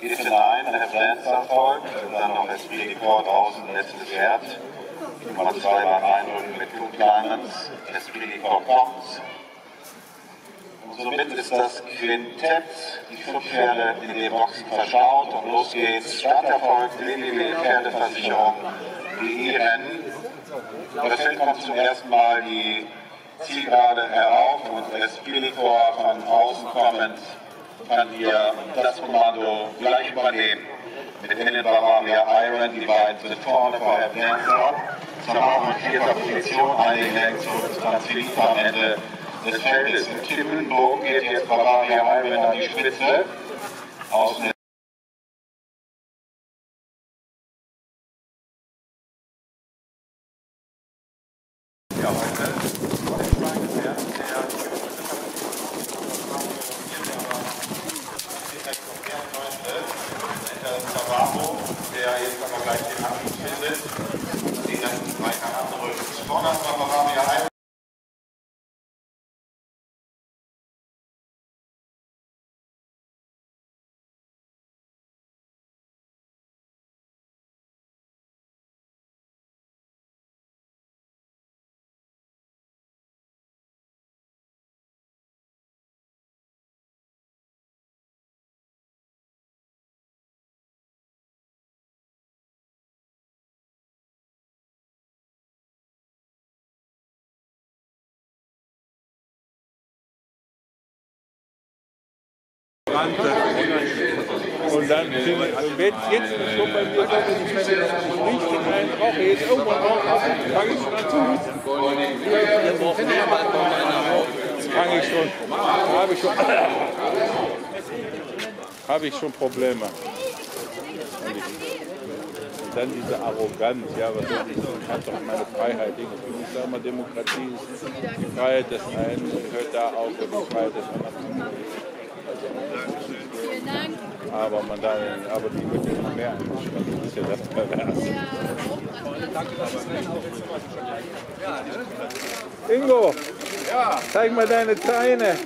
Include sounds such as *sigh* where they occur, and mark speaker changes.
Speaker 1: geht hinein, Referenzerfolg, dann noch de Corps draußen, letztes Wert. Nummer 2 beim Einrücken mit Climans, Esprit de Corps kommt. Und somit ist das Quintett, die fünf Pferde in den Boxen verschaut und los geht's. Starterfolg, DBW Pferdeversicherung, DE-Rennen. Das Feld kommt zum ersten Mal die Zielgerade herauf und de Corps von außen kommend kann hier das Kommando gleich übernehmen. Mit Helen Bavaria Iron, die beiden sind vorne bei der Dancer. Zamar in vierter Position eingehängt zum Transferit am Ende des Feldes. Mit Tim Mühlenburg geht jetzt Bavaria Iron an die Spitze. Außen ja, heute Zabato, der jetzt aber gleich den Abschluss findet. Die ganzen drei Charaktere rücken vorne, Bavaria ein.
Speaker 2: Und dann sind, wenn jetzt ist schon bei mir wenn ich wenn ich rieche und einen rauche, jetzt irgendwann rauche, fange ich schon an zu. Fange ich schon, habe ich schon, *laughs* habe ich schon Probleme. Und, dann diese Arroganz, ja, was soll ich, ich habe doch meine Freiheit. Ich sage mal, Demokratie ist die Freiheit des einen hört da auf und die Freiheit des anderen.
Speaker 3: Vielen Dank.
Speaker 2: Aber man da, aber die wird ja noch mehr. Das ist ja das Pervers. Ingo, zeig mal deine Zähne.